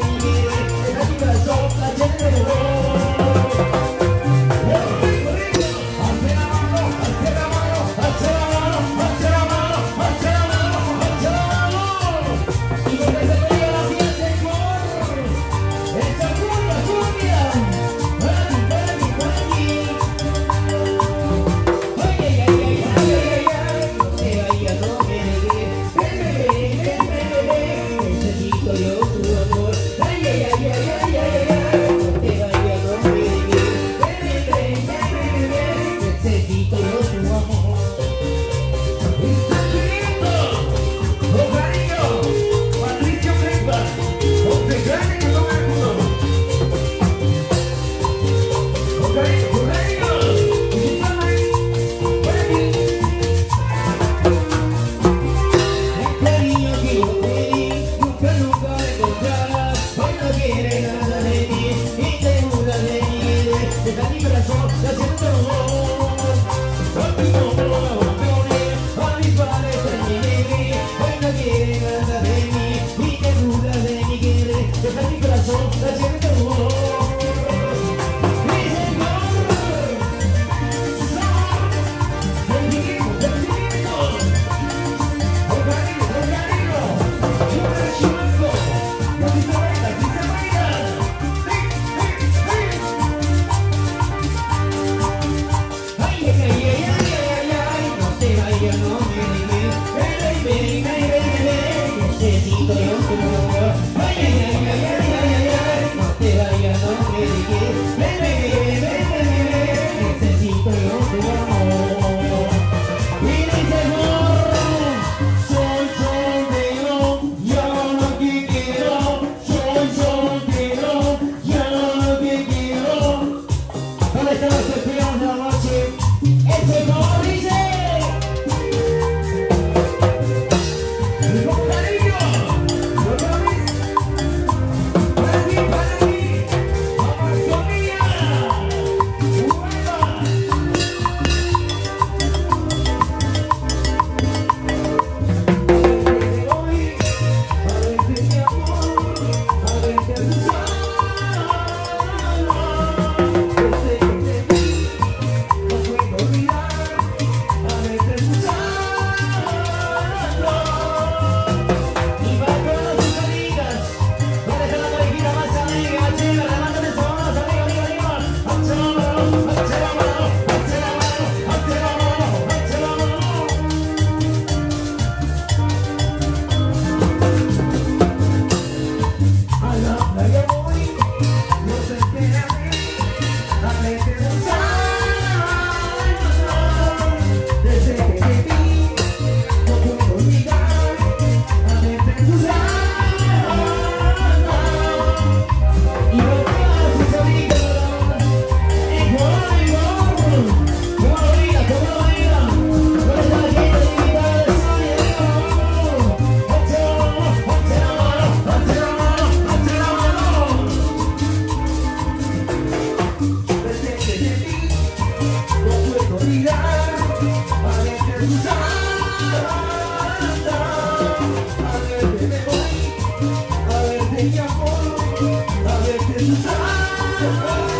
Don't be like, don't be like, don't be like, ay, ay, ay, ay. mi amor, a veces